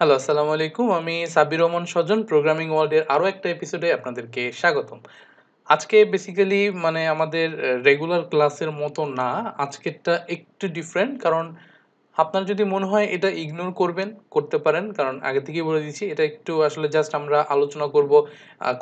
Hello, আসসালামু আলাইকুম। আমি সাব্বির রহমান স্বজন প্রোগ্রামিং ওয়ার্ল্ডের আরও একটা এপিসোডে আপনাদেরকে স্বাগতম। আজকে বেসিক্যালি মানে আমাদের রেগুলার ক্লাসের মতো না। আজকেরটা একটু ডিফারেন্ট কারণ আপনার যদি মনে হয় এটা ইগনোর করবেন, করতে পারেন। কারণ আগে থেকেই বলে দিচ্ছি এটা একটু আসলে জাস্ট আমরা আলোচনা করব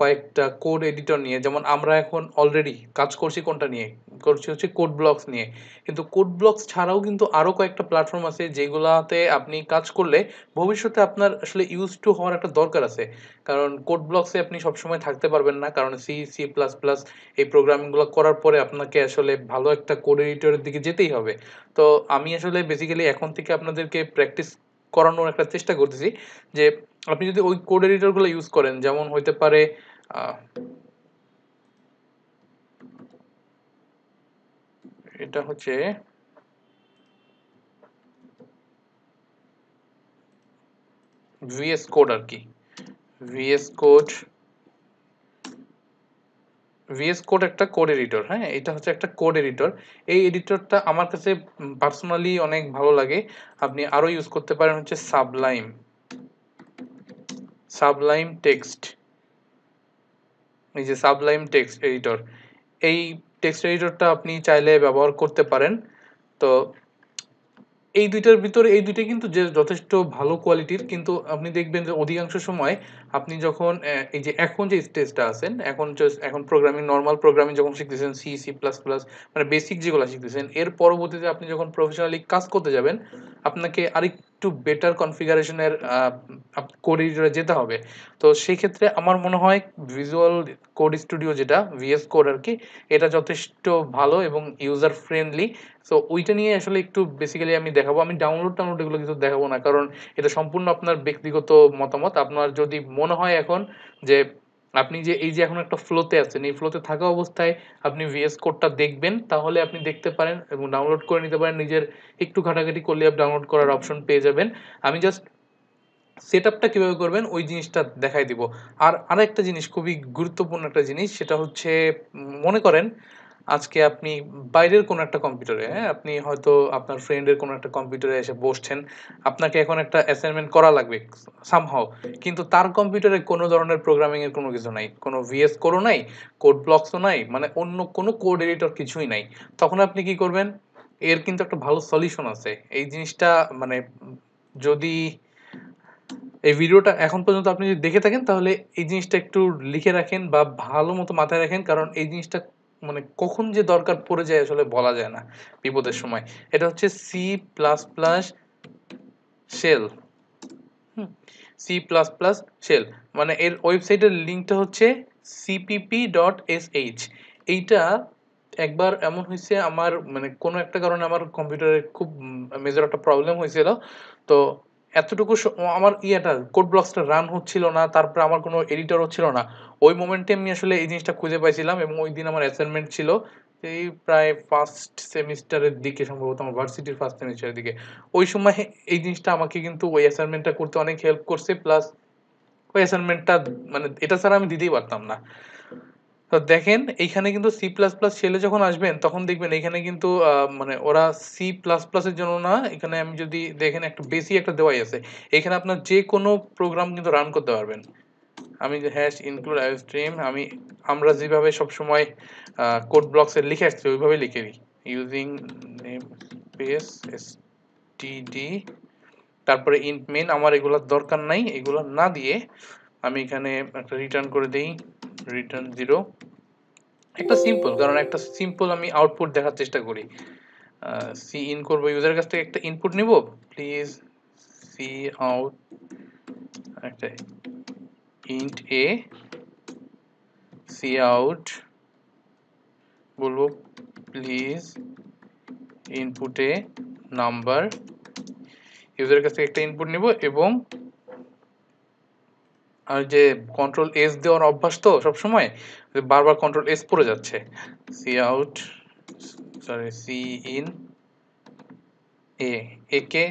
কয়েকটা কোড এডিটর নিয়ে। যেমন আমরা এখন অলরেডি কাজ করছি কোনটা নিয়ে? করছি হচ্ছে কোড ব্লকস নিয়ে। কিন্তু কোড ব্লকস ছাড়াও কিন্তু আরও কয়েকটা প্ল্যাটফর্ম আছে যেগুলাতে আপনি কাজ করলে ভবিষ্যতে আপনার আসলে ইউজ টু হওয়ার একটা দরকার আছে। কারণ কোড ব্লকসে আপনি সবসময় থাকতে পারবেন না। কারণ সি, সি প্লাস প্লাস এই প্রোগ্রামিংগুলো করার পরে আপনাকে আসলে ভালো একটা কোড এডিটরের দিকে যেতেই হবে। তো আমি আসলে বেসিক্যালি এখন থেকে আপনাদেরকে প্র্যাকটিস করানোর একটা চেষ্টা করতেছি যে আপনি যদি ওই কোড এডিটরগুলো ইউজ করেন যেমন হইতে পারে এটা হচ্ছে VS কোড আরকি। VS কোড VS কোড একটা কোড এডিটর, হ্যাঁ? এটা হচ্ছে একটা কোড এডিটর। এই এডিটরটা আমার কাছে পার্সোনালি অনেক ভালো লাগে। আপনি আরও ইউজ করতে পারেন হচ্ছে সাবলাইম সাবলাইম টেক্সট। এই যে সাবলাইম টেক্সট এডিটর। এই টেক্সট এডিটরটা আপনি চাইলে ব্যবহার করতে পারেন। তো এই দুইটার ভিতরে, এই দুইটা কিন্তু যে যথেষ্ট ভালো কোয়ালিটির কিন্তু আপনি দেখবেন যে অধিকাংশ সময় আপনি যখন এই যে এখন যে স্টেজটা আছেন, এখন এখন প্রোগ্রামিং নর্মাল প্রোগ্রামিং যখন শিখতেছেন সি, সি প্লাস প্লাস মানে বেসিক যেগুলো শিখতেছেন, এর পরবর্তীতে আপনি যখন প্রফেশনালি কাজ করতে যাবেন, আপনাকে আরেকটু বেটার কনফিগারেশন এর আ আপ কোড এডিটরে যেতে হবে। তো সেক্ষেত্রে আমার মনে হয় ভিজুয়াল কোড স্টুডিও যেটা ভিএস কোড আর কি এটা যথেষ্ট ভালো এবং ইউজার ফ্রেন্ডলি। সো ওইটা নিয়ে আসলে একটু বেসিক্যালি আমি দেখাবো। আমি ডাউনলোড-টাউনলোড এগুলো কিছু দেখাবো না। কারণ এটা সম্পূর্ণ আপনার ব্যক্তিগত মতামত। আপনার যদি মনে হয় এখন যে আপনি যে এই যে এখন একটা ফ্লো তে আছেন, এই ফ্লো তে থাকা অবস্থায় আপনি VS কোডটা দেখবেন, তাহলে আপনি দেখতে পারেন এবং ডাউনলোড করে নিতে পারেন। নিজের একটু ঘাটাঘাটি করলে আপনি ডাউনলোড করার অপশন পেয়ে যাবেন। আমি জাস্ট সেটআপটা কীভাবে করবেন ওই জিনিসটা দেখায় দিব। আর আরেকটা জিনিস খুবই গুরুত্বপূর্ণ একটা জিনিস সেটা হচ্ছে মনে করেন আজকে আপনি বাইরের কোনো একটা কম্পিউটারে, হ্যাঁ? আপনি হয়তো আপনার ফ্রেন্ডের কোনো একটা কম্পিউটারে এসে বসছেন। আপনাকে এখন একটা অ্যাসাইনমেন্ট করা লাগবে সামহাও কিন্তু তার কম্পিউটারে কোনো ধরনের প্রোগ্রামিং এর কোনো কিছু নাই। কোনো VS কোডও নাই, কোড ব্লকসও নাই, মানে অন্য কোনো কোড এডিটর কিছুই নাই। তখন আপনি কি করবেন? এর কিন্তু একটা ভালো সলিউশন আছে। এই জিনিসটা মানে যদি এই ভিডিওটা এখন পর্যন্ত আপনি যদি দেখে থাকেন তাহলে এই জিনিসটা একটু লিখে রাখেন বা ভালো মতো মাথায় রাখেন। কারণ এই জিনিসটা মানে কখন যে দরকার পড়ে যায় আসলে বলা যায় না বিপদের সময়। এটা হচ্ছে C plus plus shell. C plus plus shell. মানে এর ওয়েবসাইটের লিঙ্কটা হচ্ছে সিপিপি ডট এস এইচ এইটা একবার এমন হয়েছে আমার মানে কোনো একটা কারণে আমার কম্পিউটারে খুব মেজর একটা প্রবলেম হয়েছিল। তো এতটুকু আমার ইয়েটা কোড ব্লকসটা রান হচ্ছিল না। তারপরে আমার কোনো এডিটরও ছিল না। ওই মোমেন্টে আমি আসলে এই জিনিসটা খুঁজে পাইছিলাম এবং ওই দিন আমার অ্যাসাইনমেন্ট ছিল। এই প্রায় ফার্স্ট সেমিস্টারের দিকে, সম্ভবত আমার ভার্সিটির ফার্স্ট সেমিস্টারের দিকে। ওই সময় এই জিনিসটা আমাকে কিন্তু ওই অ্যাসাইনমেন্টটা করতে অনেক হেল্প করছে। প্লাস ওই অ্যাসাইনমেন্টটা মানে এটা ছাড়া আমি দিতেই পারতাম না। তো দেখেন এইখানে কিন্তু সি প্লাস প্লাস শেলে যখন আসবেন তখন দেখবেন এখানে কিন্তু মানে ওরা সি প্লাস প্লাসের জন্য না, এখানে আমি যদি দেখেন একটা বেশি একটা দেওয়াই আছে। এখানে আপনার যে কোনো প্রোগ্রাম কিন্তু রান করতে পারবেন। আমি হ্যাশ ইনক্লুড আই স্ট্রিম আমি আমরা যেভাবে সবসময় কোড ব্লকস লিখে আসছি ওইভাবে লিখে দিই। ইউজিং নেমস্পেস এসটিডি তারপরে ইন্ট মেন আমার এগুলোর দরকার নাই। এগুলো না দিয়ে আমি এখানে একটা রিটার্ন করে দেই। রিটার্ন 0 একটা সিম্পল কারণ একটা সিম্পল আমি আউটপুট দেখার চেষ্টা করি। সি ইন করব ইউজারের কাছ থেকে একটা ইনপুট নিব। প্লিজ সি আউট একটা ইন্ট এ সি আউট বলব প্লিজ ইনপুটে নাম্বার ইউজারের কাছ থেকে একটা ইনপুট নিব এবং যে কন্ট্রোল এস দেওয়ার অভ্যাস তো সবসময় বারবার কন্ট্রোল এস পড়ে যাচ্ছে। C out sorry C in a একে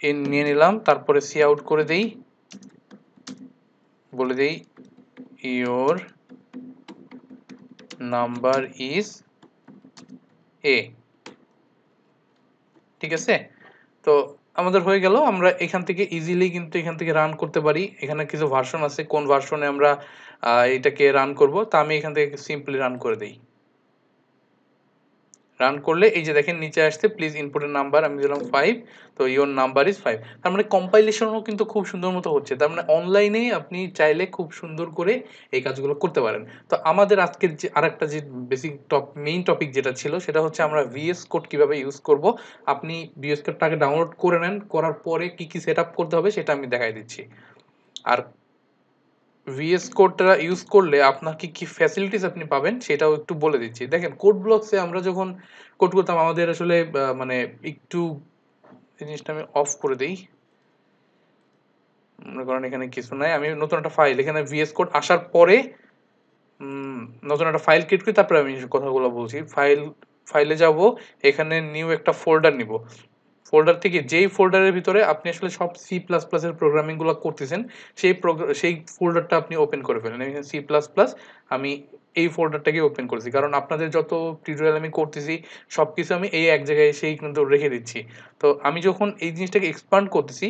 এ নিয়ে নিলাম, তারপরে সি আউট করে দেই। বলে দেই ইওর নাম্বার ইজ এ ঠিক আছে? তো আমাদের হয়ে গেল। আমরা এখান থেকে ইজিলি কিন্তু এখান থেকে রান করতে পারি। এখানে কিছু ভার্সন আছে। কোন ভার্সনে আমরা এটাকে রান করব তা আমি এখান থেকে সিম্পলি রান করে দিই। রান করলে, এই যে দেখেন নিচে আসছে প্লিজ ইনপুটের নাম্বার আমি দিলাম ফাইভ তো ইওর নাম্বার ইজ ফাইভ তার মানে কম্পাইলেশনও কিন্তু খুব সুন্দর মতো হচ্ছে। তার মানে অনলাইনে আপনি চাইলে খুব সুন্দর করে এই কাজগুলো করতে পারেন। তো আমাদের আজকের যে আরেকটা যে বেসিক টপ মেইন টপিক যেটা ছিল, সেটা হচ্ছে আমরা ভিএস কোড কীভাবে ইউজ করব। আপনি ভিএস কোডটাকে ডাউনলোড করে নেন, করার পরে কি কি সেট করতে হবে, সেটা আমি দেখাই দিচ্ছি। আর ভিএস কোডটা ইউজ করলে আপনার কি কি ফ্যাসিলিটিস আপনি পাবেন সেটাও একটু বলে দিচ্ছি। দেখেন কোড ব্লকসে আমরা যখন কোড করতাম, আমাদের আসলে মানে একটু জিনিসটা আমি অফ করে দিই। মনে করেন এখানে কিছু নাই, আমি নতুন একটা ফাইল এখানে ভিএস কোড আসার পরে নতুন একটা ফাইল ক্রিয়েট করি তারপরে আমি কথাগুলো বলছি। ফাইল ফাইলে যাব, এখানে নিউ একটা ফোল্ডার নিব। ফোল্ডার থেকে যেই ফোল্ডারের ভিতরে আপনি আসলে সব সি প্লাস প্লাসের প্রোগ্রামিংগুলো করতেছেন, সেই সেই ফোল্ডারটা আপনি ওপেন করে ফেলেন। সি প্লাস প্লাস আমি এই ফোল্ডারটাকে ওপেন করেছি। কারণ আপনাদের যত টিউটোরিয়াল আমি করতেছি সব কিছু আমি এই এক জায়গায় সেই কিন্তু রেখে দিচ্ছি। তো আমি যখন এই জিনিসটাকে এক্সপান্ড করতেছি,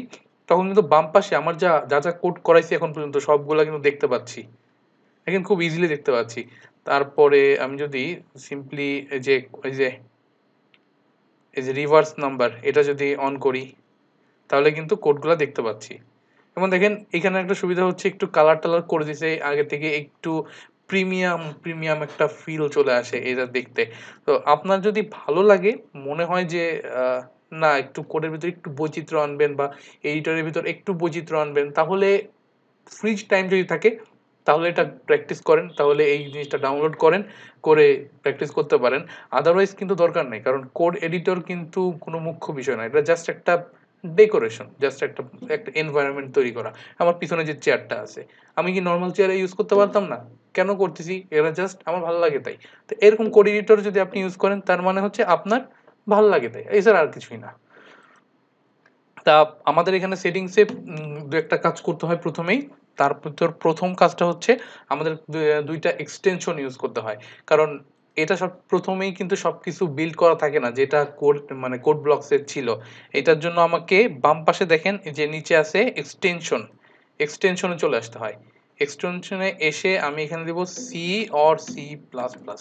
তখন কিন্তু বাম পাশে আমার যা যা যা কোড করাইছি এখন পর্যন্ত সবগুলো কিন্তু দেখতে পাচ্ছি। এখন খুব ইজিলি দেখতে পাচ্ছি। তারপরে আমি যদি সিম্পলি যে যে এই যে রিভার্স নাম্বার এটা যদি অন করি, তাহলে কিন্তু কোডগুলো দেখতে পাচ্ছি। এবং দেখেন, এখানে একটা সুবিধা হচ্ছে, একটু কালার টালার করে দিছে, আগে থেকে একটু প্রিমিয়াম প্রিমিয়াম একটা ফিল চলে আসে এটা দেখতে। তো আপনার যদি ভালো লাগে, মনে হয় যে না, একটু কোডের ভিতরে একটু বৈচিত্র্য আনবেন বা এডিটরের ভিতর একটু বৈচিত্র্য আনবেন, তাহলে ফ্রিজ টাইম যদি থাকে তাহলে এটা প্র্যাকটিস করেন, তাহলে এই জিনিসটা ডাউনলোড করেন, করে প্র্যাকটিস করতে পারেন। আদারওয়াইজ কিন্তু দরকার নেই, কারণ কোড এডিটর কিন্তু কোনো মুখ্য বিষয় না, এটা জাস্ট একটা ডেকোরেশন জাস্ট একটা একটা এনভায়রনমেন্ট তৈরি করা। আমার পিছনে যে চেয়ারটা আছে, আমি কি নর্মাল চেয়ারে ইউজ করতে পারতাম না? কেন করতেছি? এটা জাস্ট আমার ভালো লাগে তাই। তো এরকম কোড এডিটর যদি আপনি ইউজ করেন, তার মানে হচ্ছে আপনার ভালো লাগে তাই। এছাড়া আর কিছুই না। তা আমাদের এখানে সেটিংসে দু একটা কাজ করতে হয় প্রথমেই। তার প্রথম কাজটা হচ্ছে আমাদের দুইটা এক্সটেনশন ইউজ করতে হয়। কারণ এটা সব প্রথমেই কিন্তু সব কিছু বিল্ড করা থাকে না, যেটা কোড মানে কোড ব্লকসের ছিল। এটার জন্য আমাকে বাম পাশে দেখেন যে নিচে আছে এক্সটেনশন এক্সটেনশনে চলে আসতে হয়। এক্সটেনশনে এসে আমি এখানে দেব C or C plus plus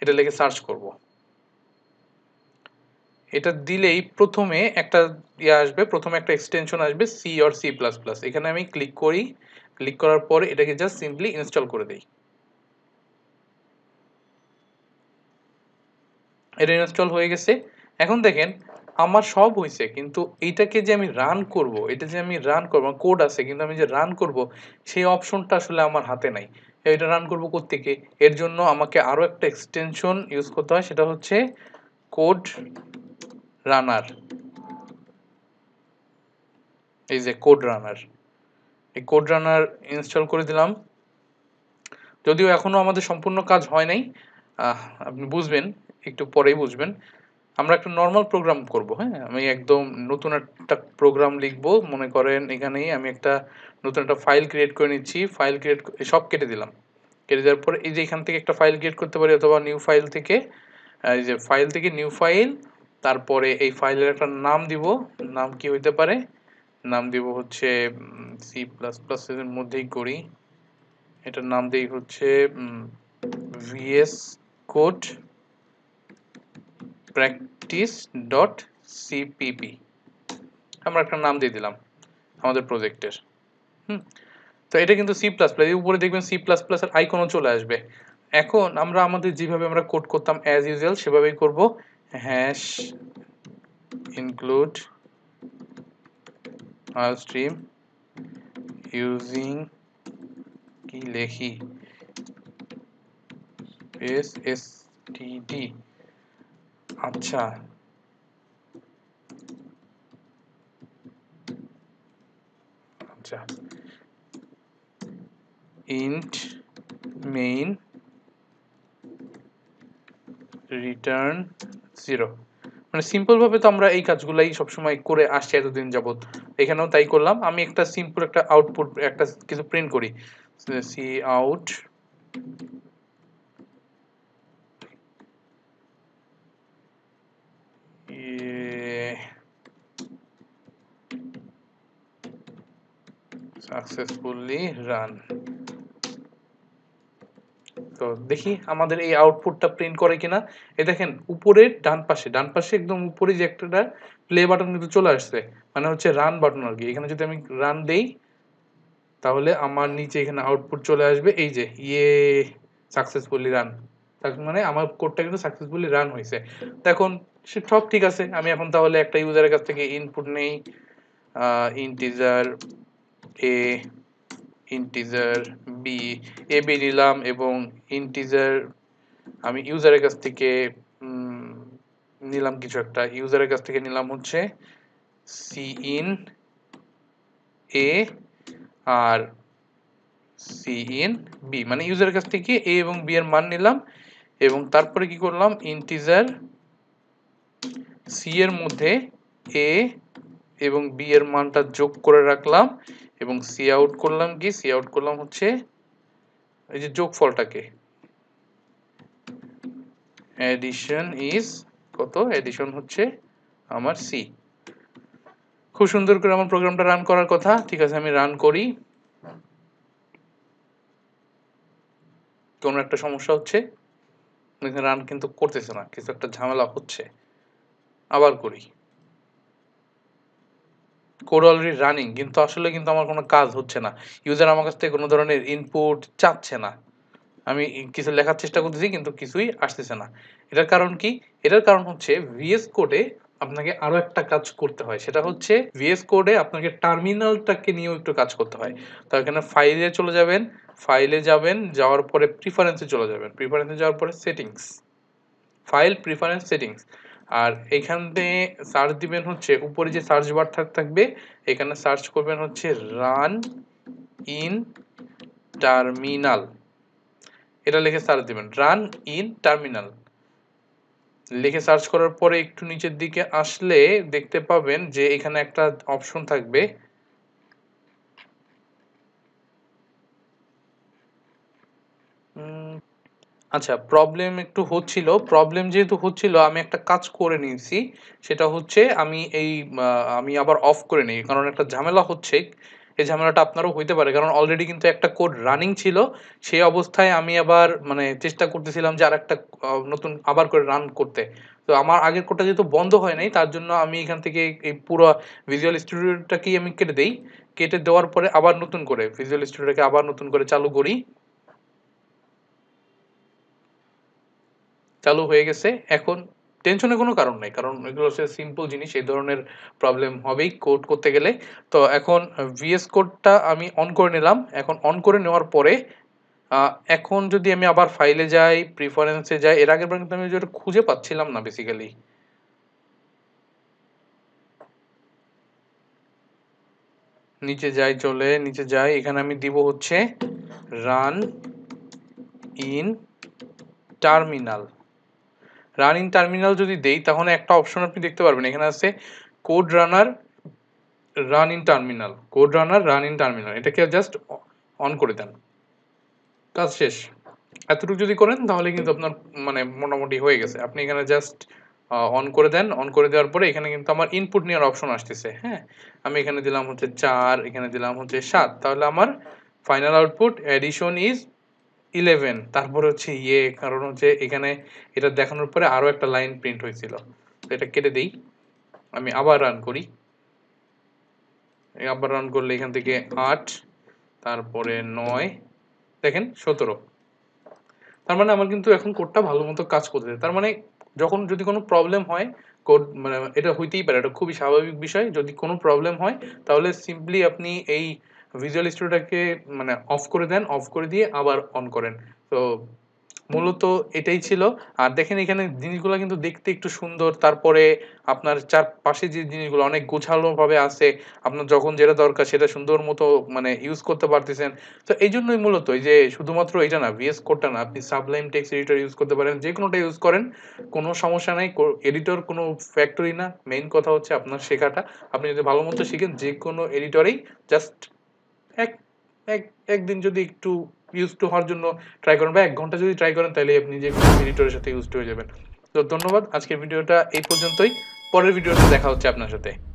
এটা লিখে সার্চ করব। এটা দিলেই প্রথমে একটা ইয়ে আসবে, প্রথমে একটা এক্সটেনশন আসবে C or C plus plus এখানে আমি ক্লিক করি ক্লিক করার পরে এটাকে জাস্ট সিম্পলি ইনস্টল করে দিই। এটা ইনস্টল হয়ে গেছে। এখন দেখেন, আমার সব হয়েছে কিন্তু এইটাকে যে আমি রান করব, এটা যে আমি রান করব কোড আছে, কিন্তু আমি যে রান করব, সেই অপশনটা আসলে আমার হাতে নাই। এটা রান করব থেকে এর জন্য আমাকে আরও একটা এক্সটেনশন ইউজ করতে হয়, সেটা হচ্ছে কোড রানার এই যে কোড রানার এই কোড রানার ইনস্টল করে দিলাম। যদিও এখনও আমাদের সম্পূর্ণ কাজ হয় নাই আপনি বুঝবেন, একটু পরেই বুঝবেন। আমরা একটা নর্মাল প্রোগ্রাম করব হ্যাঁ? আমি একদম নতুন একটা প্রোগ্রাম লিখব, মনে করেন এখানেই আমি একটা নতুন একটা ফাইল ক্রিয়েট করে নিচ্ছি ফাইল ক্রিয়েট সব কেটে দিলাম। কেটে দেওয়ার পর এই যে এখান থেকে একটা ফাইল ক্রিয়েট করতে পারি, অথবা নিউ ফাইল থেকে এই যে ফাইল থেকে নিউ ফাইল তারপরে এই ফাইলের একটা নাম দিব। নাম কি হইতে পারে? নাম দিব হচ্ছে সি প্লাস প্লাসের মধ্যেই করি। এটার নাম দিই হচ্ছে VS code practice dot CPP আমরা একটা নাম দিয়ে দিলাম আমাদের প্রজেক্টের হুম, তো এটা কিন্তু সি প্লাস প্লাস উপরে দেখবেন সি প্লাস প্লাসের আইকনও চলে আসবে। এখন আমরা আমাদের যেভাবে আমরা কোড করতাম অ্যাজ ইউজুয়াল সেভাবেই করব। hash include rstream using की लेखी space std अच्छा int main return জিরো মানে সিম্পল ভাবে তো আমরা এই কাজগুলাই সবসময় করে আসছি এতদিন যাবৎ। এখানেও তাই করলাম। আমি একটা সিম্পল একটা আউটপুট একটা কিছু প্রিন্ট করি। Cout successfully run. তো দেখি আমাদের এই আউটপুটটা প্রিন্ট করে কিনা। এ দেখেন, উপরের ডান পাশে ডান পাশে একদম উপরে যে একটা প্লে বাটন কিন্তু চলে আসছে মানে হচ্ছে রান বাটন আর কি। এখানে যদি আমি রান দেই, তাহলে আমার নিচে এখানে আউটপুট চলে আসবে, এই যে ইয়ে সাকসেসফুলি রান মানে আমার কোডটা কিন্তু সাকসেসফুলি রান হয়েছে। এখন সব ঠিক আছে, আমি এখন তাহলে একটা ইউজারের কাছ থেকে ইনপুট নেই integer A integer B A B নিলাম এবং ইন্টিজার আমি ইউজারের কাছ থেকে নিলাম কিছু একটা। ইউজারের কাছ থেকে নিলাম হচ্ছে সি ইন এ আর সি ইন বি মানে ইউজারের কাছ থেকে এ এবং বি এর মান নিলাম এবং তারপরে কি করলাম? ইন্টিজার সি এর মধ্যে এ এবং বি এর মানটা যোগ করে রাখলাম এবং সি আউট করলাম কি? সি আউট করলাম হচ্ছে এই যে যোগফলটাকে। এডিশন ইজ কত? এডিশন হচ্ছে আমার সি খুব সুন্দর করে আমার প্রোগ্রামটা রান করার কথা। ঠিক আছে, আমি রান করি। কোনো একটা সমস্যা হচ্ছে রান কিন্তু করতেছে না, কিছু একটা ঝামেলা হচ্ছে। আবার করি। কোড অলরেডি রানিং কিন্তু আসলে কিন্তু আমার কোনো কাজ হচ্ছে না। ইউজার আমার কাছ থেকে কোনো ধরনের ইনপুট চাচ্ছে না। আমি কিছু লেখার চেষ্টা করতেছি, কিন্তু কিছুই আসতেছে না। এটার কারণ কি? এটার কারণ হচ্ছে ভিএস কোডে আপনাকে আরও একটা কাজ করতে হয়। সেটা হচ্ছে ভিএস কোডে আপনাকে টার্মিনালটাকে নিয়েও একটু কাজ করতে হয়। তো এখানে ফাইলে চলে যাবেন ফাইলে যাবেন, যাওয়ার পরে প্রিফারেন্সে চলে যাবেন। প্রিফারেন্সে যাওয়ার পরে সেটিংস ফাইল প্রিফারেন্স সেটিংস আর এখান দিয়ে সার্চ দিবেন হচ্ছে, উপরে যে সার্চ বার থাকবে, এখানে সার্চ করবেন হচ্ছে রান ইন টার্মিনাল এটা লিখে সার্চ দিবেন রান ইন টার্মিনাল লিখে সার্চ করার পরে একটু নিচের দিকে আসলে দেখতে পাবেন যে এখানে একটা অপশন থাকবে আচ্ছা প্রবলেম একটু হচ্ছিল। প্রবলেম যেহেতু হচ্ছিল, আমি একটা কাজ করে নিয়েছি। সেটা হচ্ছে আমি এই আমি আবার অফ করে নিই। কারণ একটা ঝামেলা হচ্ছে। এই ঝামেলাটা আপনারও হইতে পারে। কারণ অলরেডি কিন্তু একটা কোড রানিং ছিল। সেই অবস্থায় আমি আবার মানে চেষ্টা করতেছিলাম যে আর একটা নতুন আবার করে রান করতে। তো আমার আগের কোডটা যেহেতু বন্ধ হয় নাই, তার জন্য আমি এখান থেকে এই পুরো ভিজুয়াল স্টুডিওটাকেই আমি কেটে দেই। কেটে দেওয়ার পরে আবার নতুন করে ভিজুয়াল স্টুডিওটাকে আবার নতুন করে চালু করি। চালু হয়ে গেছে। এখন টেনশনের কোনো কারণ নেই, কারণ এগুলো হচ্ছে সিম্পল জিনিস, এই ধরনের প্রবলেম হবেই কোড করতে গেলে। তো এখন ভিএস কোডটা আমি অন করে নিলাম। এখন অন করে নেওয়ার পরে এখন যদি আমি আবার ফাইলে যাই প্রিফারেন্সে যাই, এর আগের কিন্তু আমি যেটা খুঁজে পাচ্ছিলাম না বেসিক্যালি নিচে যাই, চলে, নিচে যাই, এখানে আমি দিব হচ্ছে run in terminal run in terminal যদি দেই, তাহলে একটা অপশন আপনি দেখতে পারবেন। এখানে আছে code runner run in terminal code runner run in terminal এটাকে জাস্ট অন করে দেন। কাজ শেষ। এতটুকু যদি করেন, তাহলে কিন্তু আপনার মানে মোটামুটি হয়ে গেছে। আপনি এখানে জাস্ট অন করে দেন। অন করে দেওয়ার পরে এখানে কিন্তু আমার ইনপুট নেওয়ার অপশন আসতেছে। হ্যাঁ? আমি এখানে দিলাম হচ্ছে চার, এখানে দিলাম হচ্ছে সাত। তাহলে আমার final output addition is eleven তারপরে হচ্ছে ইয়ে কারণ হচ্ছে এখানে এটা দেখানোর পরে আরও একটা লাইন প্রিন্ট হয়েছিল। তো এটা কেটে দিই। আমি আবার রান করি। আবার রান করলে এখান থেকে আট, তারপরে নয়, দেখেন সতেরো। তার মানে আমার কিন্তু এখন কোডটা ভালো মতো কাজ করতেছে। তার মানে যখন যদি কোনো প্রবলেম হয় কোড মানে এটা হইতেই পারে, এটা খুবই স্বাভাবিক বিষয়। যদি কোনো প্রবলেম হয়, তাহলে সিম্পলি আপনি এই ভিজুয়াল স্টুডিওটাকে মানে অফ করে দেন অফ করে দিয়ে আবার অন করেন। তো মূলত এটাই ছিল। আর দেখেন এখানে জিনিসগুলো কিন্তু দেখতে একটু সুন্দর। তারপরে আপনার চারপাশে যে জিনিসগুলো অনেক গোছালোভাবে আছে, আপনার যখন যেটা দরকার সেটা সুন্দর মতো মানে ইউজ করতে পারতেছেন। তো এই জন্যই মূলত এই যে শুধুমাত্র এটা না ভিএস কোডটা না, আপনি সাবলাইম টেক্স এডিটর ইউজ করতে পারেন। যে কোনোটা ইউজ করেন, কোনো সমস্যা নাই। এডিটর কোনো ফ্যাক্টরি না। মেইন কথা হচ্ছে আপনার শেখাটা। আপনি যদি ভালো মতো শিখেন, যে কোনো এডিটরেই জাস্ট এক এক, একদিন যদি একটু ইউজ টু হওয়ার জন্য ট্রাই করেন বা এক ঘণ্টা যদি ট্রাই করেন তাহলে আপনি যে এডিটরের সাথে ইউজ হয়ে যাবেন। তো ধন্যবাদ, আজকের ভিডিওটা এই পর্যন্তই। পরের ভিডিওতে দেখা হচ্ছে আপনার সাথে।